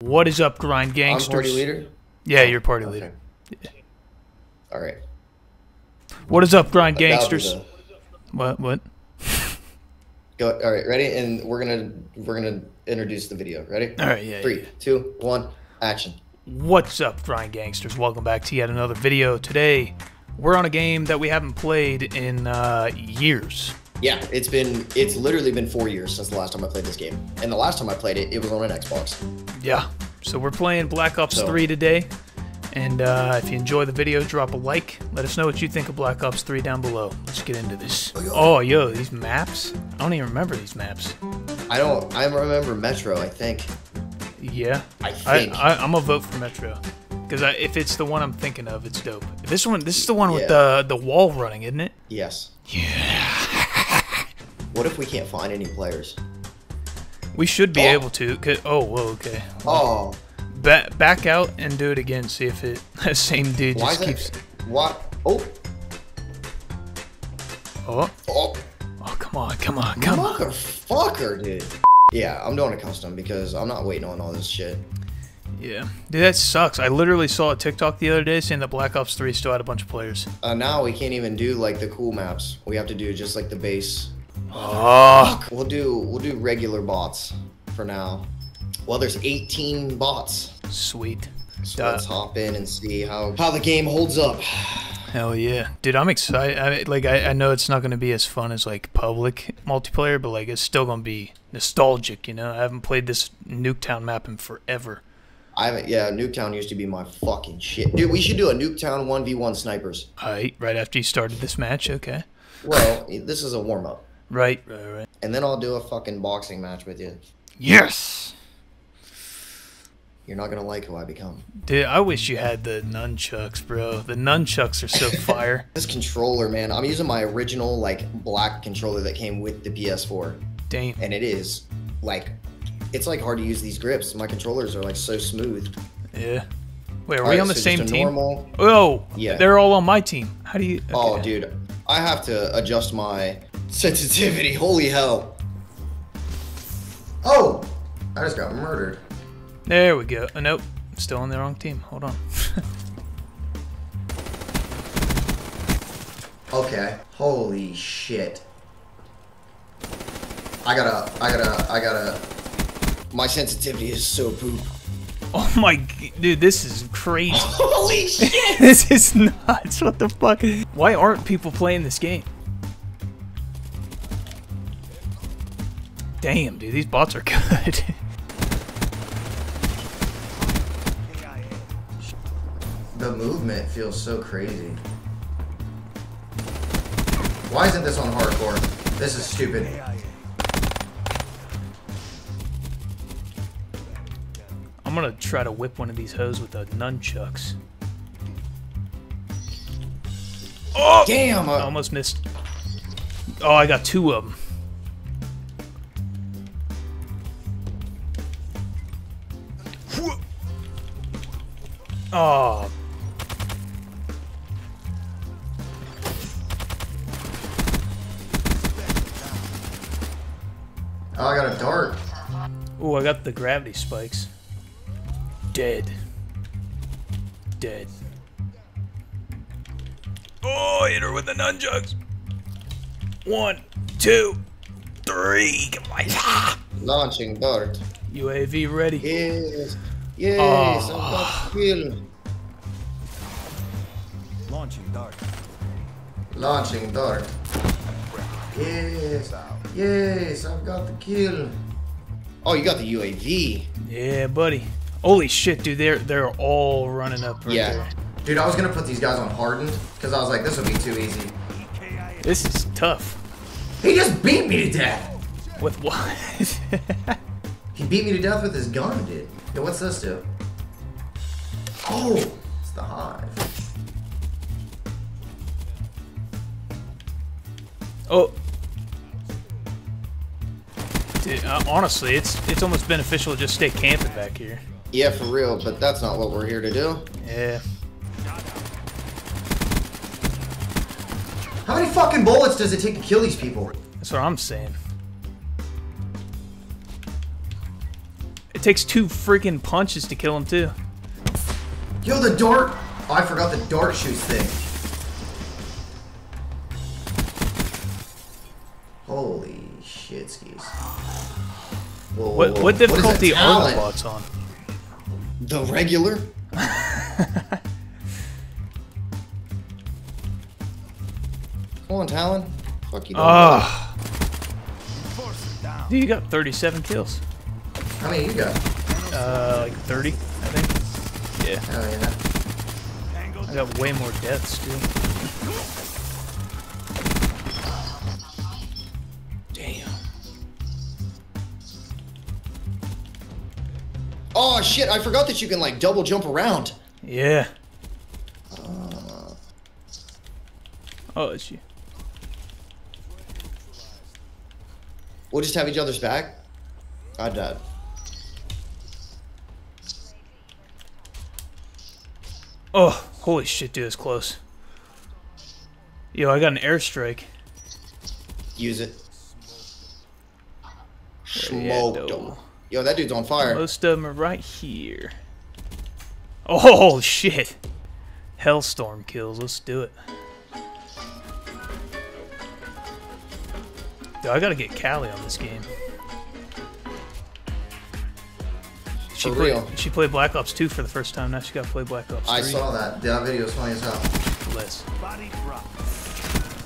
What is up, grind I'm gangsters? party leader. Yeah, you're party Okay. leader. All right. What is up, grind gangsters? the- What? What? Go. All right. Ready? And we're gonna we're gonna introduce the video. Ready? All right, yeah. Three, yeah. two, one, action. What's up, grind gangsters? Welcome back to yet another video. Today, we're on a game that we haven't played in uh, years. Yeah, it's been it's literally been four years since the last time I played this game, and the last time I played it, it was on an Xbox. Yeah. So we're playing Black Ops So- 3 today. And uh, if you enjoy the video, drop a like. Let us know what you think of Black Ops 3 down below. Let's get into this. Oh, yo, these maps? I don't even remember these maps. I don't. I remember Metro. I think. Yeah. I I, think. I, I'm gonna vote for Metro. Because if it's the one I'm thinking of, it's dope. This one, this is the one with the the wall running, isn't it? yes. Yeah. What if we can't find any players? We should be Oh. able to. oh, whoa, okay. Oh, Ba- back out and do it again. See if it the same dude why just keeps. that? What? Oh, Oh, oh, oh, come on, come on, come on. motherfucker, dude. Yeah, I'm doing a custom because I'm not waiting on all this shit. Yeah, dude, that sucks. I literally saw a TikTok the other day saying that Black Ops 3 still had a bunch of players. Uh, now we can't even do like the cool maps. We have to do just like the base. Oh, We'll do we'll do regular bots for now. Well, there's 18 bots. sweet. So Uh, let's hop in and see how how the game holds up. Hell yeah, dude! I'm excited. I, like, I, I know it's not gonna be as fun as like public multiplayer, but like, it's still gonna be nostalgic. You know, I haven't played this Nuketown map in forever. I haven't. Yeah, Nuketown used to be my fucking shit, dude. We should do a Nuketown 1v1 snipers. Right, right after you started this match. Okay. Well, this is a warm up, Right, right, right. and then I'll do a fucking boxing match with you. Yes, You're not gonna like who I become. dude. I wish you had the nunchucks, bro. The nunchucks are so fire. This controller, man. I'm using my original like black controller that came with the PS4. Damn. and it is like it's like hard to use these grips. My controllers are like so smooth. Yeah. Wait, are we Alright, on the so same just team? Normal. Oh, Yeah. They're all on my team. How do you? Oh, dude, I have to adjust my sensitivity. Holy hell! Oh, I just got murdered. There we go. Oh, nope, still on the wrong team. Hold on. Okay. Holy shit. I gotta. I gotta. I gotta. My sensitivity is so poop. oh my, dude, this is crazy. Holy shit! this is nuts. What the fuck? Why aren't people playing this game? Damn, dude, these bots are good. The movement feels so crazy. Why isn't this on hardcore? This is stupid. I'm gonna try to whip one of these hoes with the nunchucks. Oh! Damn! I uh, almost missed. Oh, I got two of them. Oh, Oh, I got a dart. oh, I got the gravity spikes. Dead. Dead. Oh, hit her with the nunchucks. One, two, three. Launching dart. UAV ready. Yes. Yes, Oh. I've got the kill. Launching dart. Launching dart. Yes. Yes, I've got the kill. Oh, you got the UAV. Yeah, buddy. Holy shit, dude! They're they're all running up right Yeah. there. Dude, I was gonna put these guys on hardened because I was like, this would be too easy. This is tough. He just beat me to death. With what? He beat me to death with his gun, dude. Yo, what's this do? Oh, it's the hive. oh. Dude, uh, honestly, it's it's almost beneficial to just stay camping back here. Yeah, for real, but that's not what we're here to do. Yeah. How many fucking bullets does it take to kill these people? That's what I'm saying. Takes two freaking punches to kill him too. Yo, the dart! Oh, I forgot the dart shoots thing. Holy shit, skis. Whoa, What whoa, what difficulty are the bots on? The regular? Come on, Talon. Fuck you. Ah. Dude, you got 37 kills. Know. How many you got? Uh, like 30, I think. Yeah, Oh, yeah. I got way more deaths, too. Damn. Oh, shit. I forgot that you can, like, double jump around. Yeah. Oh, it's you. We'll just have each other's back. I died. Oh, holy shit, dude, it's close. Yo, I got an airstrike. Use it. Smoked him. Yo, that dude's on fire. Most of them are right here. Oh, shit. Hellstorm kills. Let's do it. Dude, I gotta get Callie on this game. She For played, real. She played Black Ops 2 for the first time. Now she gotta play Black Ops 3. I saw that. That video was funny as hell. Less.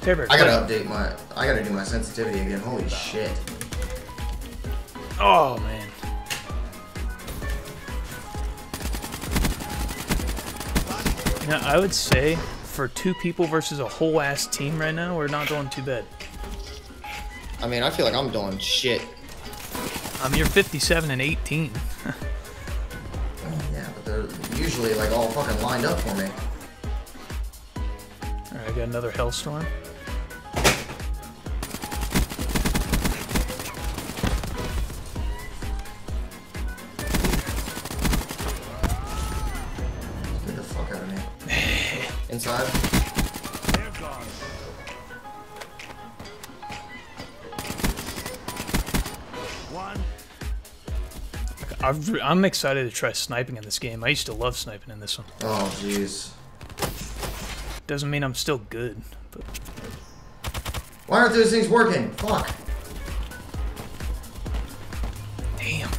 Terror, I gotta update my. I gotta do my sensitivity again. Holy shit. Oh, man. You know, I would say for two people versus a whole ass team right now, we're not doing too bad. I mean, I feel like I'm doing shit. I mean, you're 57 and 18. They're usually like all fucking lined up for me. Alright, I got another Hellstorm. Get the fuck out of me. Inside. I've, I'm excited to try sniping in this game. I used to love sniping in this one. Oh jeez. Doesn't mean I'm still good, but Why aren't those things working? Fuck. damn. Damn.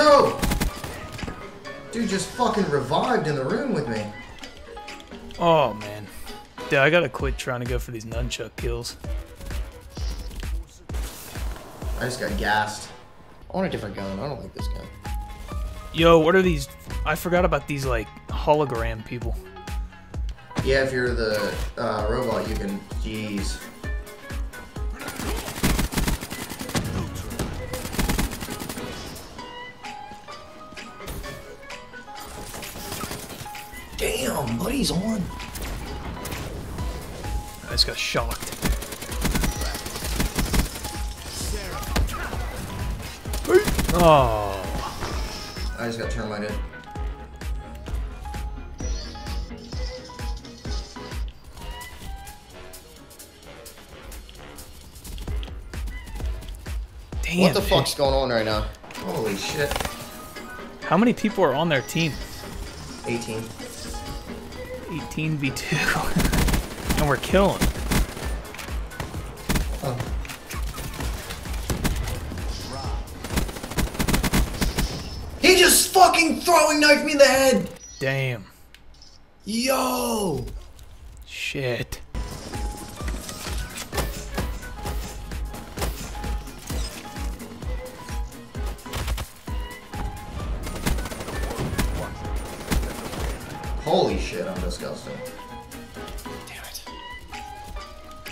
Yo! Dude just fucking revived in the room with me. Oh man. Dude, I gotta quit trying to go for these nunchuck kills. I just got gassed. I want a different gun. I don't like this gun. Yo, what are these? I forgot about these like hologram people. Yeah, if you're the uh, robot, you can. Jeez. Damn, buddy's on. I just got shocked. Oh, I just got termited. damn. What the fuck's going on right now? Holy shit. How many people are on their team? 18. 18 v2. and we're killing. Oh. He just fucking throwing knife me in the head! Damn. Yo! Shit. Holy disgusting. Damn it.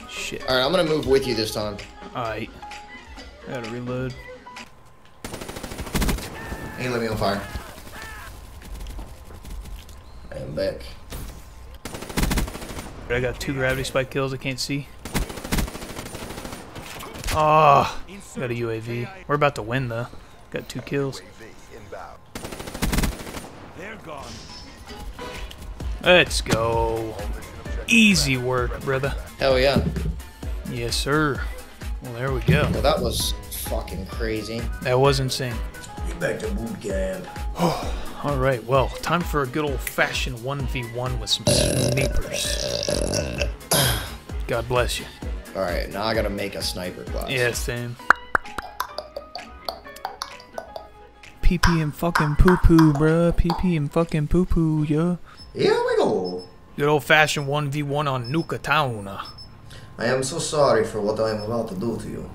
Shit. Alright, I'm gonna move with you this time. Alright. I gotta reload. He lit me on fire. I am back. I got two gravity spike kills I can't see. Oh, got a UAV. We're about to win though. Got two kills. They're gone. Let's go. Easy work, brother. Hell yeah. Yes, sir. Well, there we go. Well, that was fucking crazy. That was insane. Get back to boot camp. All right, well, time for a good old-fashioned 1v1 with some snipers. God bless you. All right, now I gotta make a sniper class. Yeah, same. Pee pee and fucking poo-poo, bruh. Pee pee and fucking poo-poo, yeah. Here go. Good old-fashioned 1v1 on Nuketown. I am so sorry for what I am about to do to you.